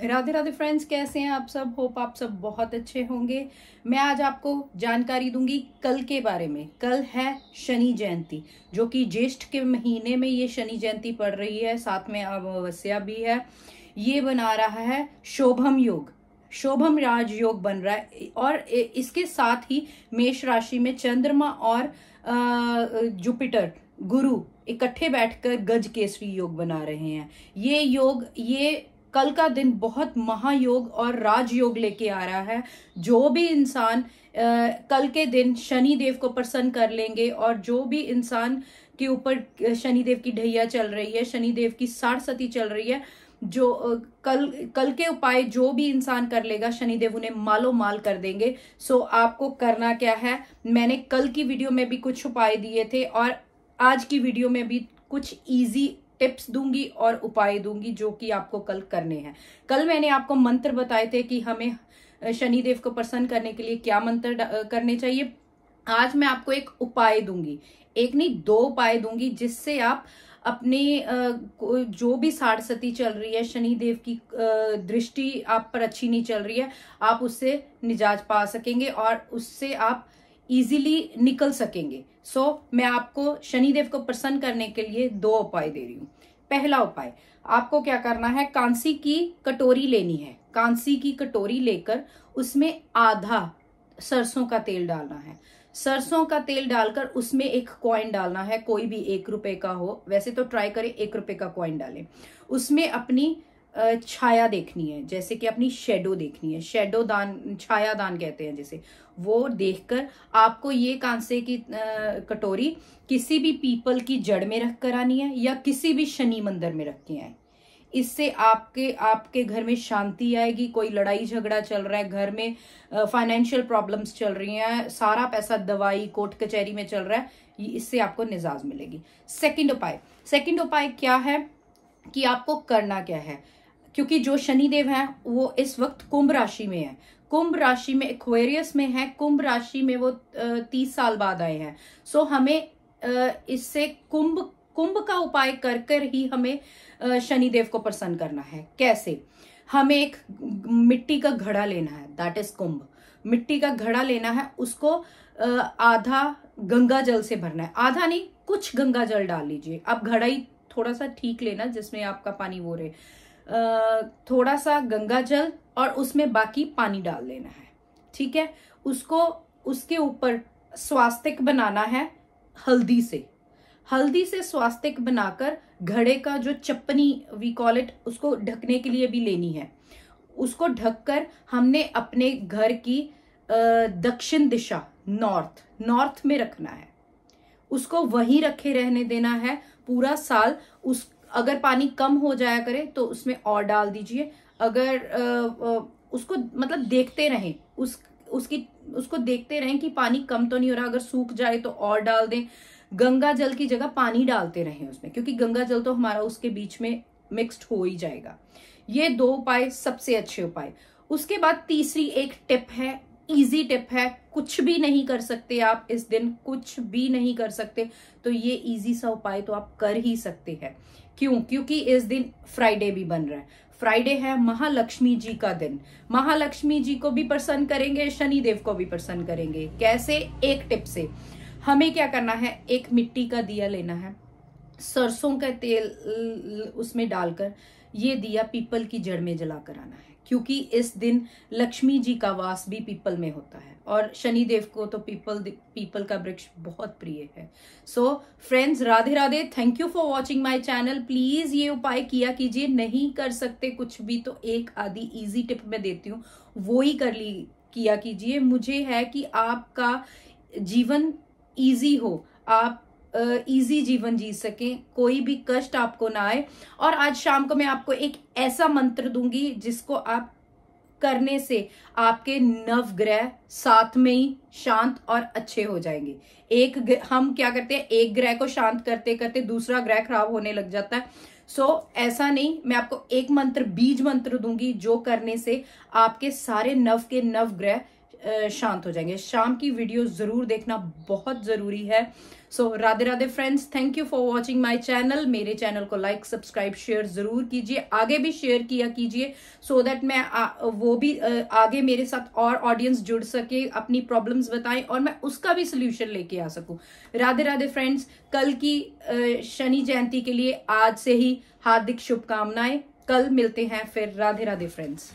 Radhe Radhe friends कैसे हैं आप सब? होप आप सब बहुत अच्छे होंगे। मैं आज आपको जानकारी दूँगी कल के बारे में। कल है शनि जयंती, जो कि ज्येष्ठ के महीने में ये शनि जयंती पड़ रही है। साथ में अमावस्या भी है। ये बना रहा है शोभम योग। शोभम राजयोग बन रहा है और इसके साथ ही मेष राशि में चंद्रमा और जुपिटर गुरु इकट्ठे बैठकर गज केसरी योग बना रहे हैं। ये योग, ये कल का दिन बहुत महायोग और राजयोग लेके आ रहा है। जो भी इंसान कल के दिन शनि देव को प्रसन्न कर लेंगे और जो भी इंसान के ऊपर शनिदेव की ढैया चल रही है, शनिदेव की साठ सती चल रही है, जो कल कल के उपाय जो भी इंसान कर लेगा, शनिदेव उन्हें मालो माल कर देंगे। सो, आपको करना क्या है? मैंने कल की वीडियो में भी कुछ उपाय दिए थे और आज की वीडियो में भी कुछ इजी टिप्स दूँगी और उपाय दूँगी जो कि आपको कल करने हैं। कल मैंने आपको मंत्र बताए थे कि हमें शनिदेव को प्रसन्न करने के लिए क्या मंत्र करने चाहिए। आज मैं आपको एक उपाय दूँगी। एक नहीं, दो उपाय दूँगी जिससे आप अपने जो भी साढ़ सती चल रही है, शनिदेव की दृष्टि आप पर अच्छी नहीं चल रही है, आप उससे निजात पा सकेंगे और उससे आप इजीली निकल सकेंगे। सो so, मैं आपको शनिदेव को प्रसन्न करने के लिए दो उपाय दे रही हूँ। पहला उपाय आपको क्या करना है? कांसी की कटोरी लेनी है। कांसी की कटोरी लेकर उसमें आधा सरसों का तेल डालना है। सरसों का तेल डालकर उसमें एक कॉइन डालना है कोई भी एक रुपए का हो। वैसे तो ट्राई करें एक रुपए का कॉइन डालें। उसमें अपनी छाया देखनी है, जैसे कि अपनी शेडो देखनी है। शेडो दान, छाया दान कहते हैं जैसे। वो देखकर आपको ये कांसे की कटोरी किसी भी पीपल की जड़ में रख कर आनी है या किसी भी शनि मंदिर में रख के आए। इससे आपके आपके घर में शांति आएगी, कोई लड़ाई झगड़ा चल रहा है, घर में फाइनेंशियल प्रॉब्लम्स चल रही हैं, सारा पैसा दवाई, कोर्ट कचहरी में चल रहा है इससे आपको निजाज मिलेगी। सेकंड उपाय। सेकंड उपाय क्या है कि आपको करना क्या है? क्योंकि जो शनिदेव हैं, वो इस वक्त कुंभ राशि में है। कुंभ राशि में एक्वेरियस में है, कुंभ राशि में वो तीस साल बाद आए हैं। सो हमें इससे कुंभ कुंभ का उपाय कर कर ही हमें शनिदेव को प्रसन्न करना है। कैसे? हमें एक मिट्टी का घड़ा लेना है दैट इज़ कुंभ। मिट्टी का घड़ा लेना है, उसको आधा गंगा जल से भरना है। आधा नहीं, कुछ गंगा जल डाल लीजिए। आप घड़ा ही थोड़ा सा ठीक लेना जिसमें आपका पानी वो रहे। थोड़ा सा गंगा जल और उसमें बाकी पानी डाल लेना है, ठीक है? उसको, उसके ऊपर स्वास्तिक बनाना है हल्दी से। हल्दी से स्वास्तिक बनाकर घड़े का जो चप्पनी वी कॉल इट उसको ढकने के लिए भी लेनी है। उसको ढककर हमने अपने घर की दक्षिण दिशा नॉर्थ नॉर्थ में रखना है। उसको वहीं रखे रहने देना है पूरा साल, उस अगर पानी कम हो जाया करे तो उसमें और डाल दीजिए। अगर उसको मतलब देखते रहें, उस, उसकी, उसको देखते रहें कि पानी कम तो नहीं हो रहा, अगर सूख जाए तो और डाल दें। गंगा जल की जगह पानी डालते रहें उसमें, क्योंकि गंगा जल तो हमारा उसके बीच में मिक्स्ड हो ही जाएगा। ये दो उपाय सबसे अच्छे उपाय। उसके बाद तीसरी एक टिप है इजी टिप है, कुछ भी नहीं कर सकते आप इस दिन, कुछ भी नहीं कर सकते तो ये इजी सा उपाय तो आप कर ही सकते हैं। क्यों? क्योंकि इस दिन फ्राइडे भी बन रहा है। फ्राइडे है महालक्ष्मी जी का दिन। महालक्ष्मी जी को भी प्रसन्न करेंगे शनि देव को भी प्रसन्न करेंगे। कैसे? एक टिप से। हमें क्या करना है? एक मिट्टी का दिया लेना है। सरसों का तेल उसमें डालकर ये दिया पीपल की जड़ में जलाकर आना है। क्योंकि इस दिन लक्ष्मी जी का वास भी पीपल में होता है। और शनिदेव को तो पीपल पीपल का वृक्ष बहुत प्रिय है। So friends Radhe Radhe thank you for watching my channel please ये उपाय किया कीजिए। नहीं कर सकते कुछ भी तो एक आदि इजी टिप में देती हूँ। वो ही कर ली, किया कीजिए। मुझे है कि आपका जीवन ईजी हो। आप इजी जीवन जी सके कोई भी कष्ट आपको ना आए। और आज शाम को मैं आपको एक ऐसा मंत्र दूँगी जिसको आप करने से आपके नव ग्रह साथ में ही शांत और अच्छे हो जाएँगे। एक हम क्या करते हैं एक ग्रह को शांत करते करते दूसरा ग्रह खराब होने लग जाता है। सो so, ऐसा नहीं मैं आपको एक मंत्र बीज मंत्र दूँगी जो करने से आपके सारे नव के नव ग्रह शांत हो जाएँगे। शाम की वीडियो ज़रूर देखना बहुत ज़रूरी है। So so, Radhe Radhe friends thank you for watching my channel मेरे चैनल को लाइक सब्सक्राइब शेयर ज़रूर कीजिए। आगे भी शेयर किया कीजिए सो so दैट मैं आ, वो भी आ, आगे मेरे साथ और ऑडियंस जुड़ सके अपनी प्रॉब्लम्स बताएँ और मैं उसका भी सोल्यूशन लेके आ सकूँ। राधे राधे फ्रेंड्स कल की शनि जयंती के लिए आज से ही हार्दिक शुभकामनाएँ। कल मिलते हैं फिर राधे राधे फ्रेंड्स